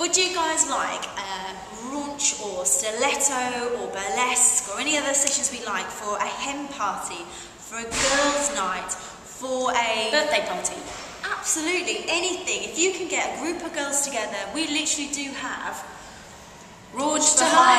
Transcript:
Would you guys like uh, a raunch or stiletto or burlesque or any other sessions we like for a hen party, for a girls' night, for a Birthday party. Absolutely, anything. If you can get a group of girls together, we literally do have Raunch to hire.